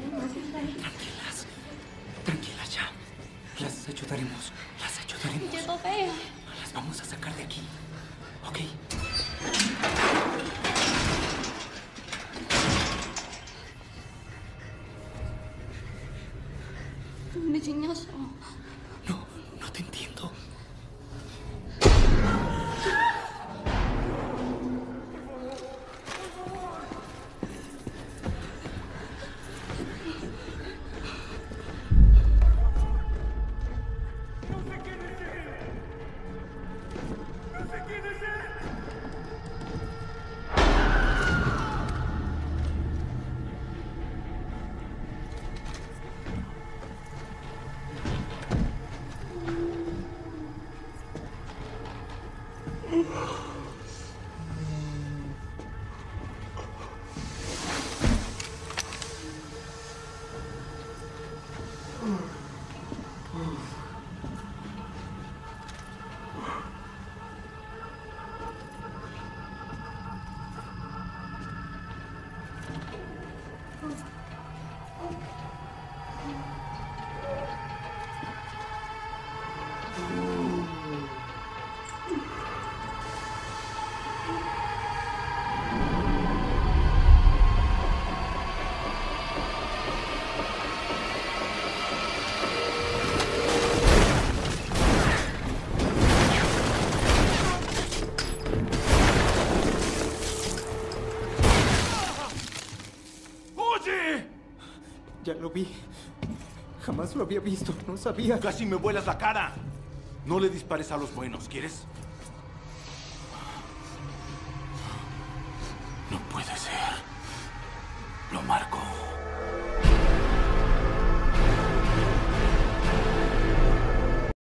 Tranquilas. Tranquilas ya. Las ayudaremos. Las ayudaremos. Las vamos a sacar de aquí. ¿Ok? No, Ya lo vi. Jamás lo había visto. No sabía. Casi me vuelas la cara. No le dispares a los buenos, ¿quieres?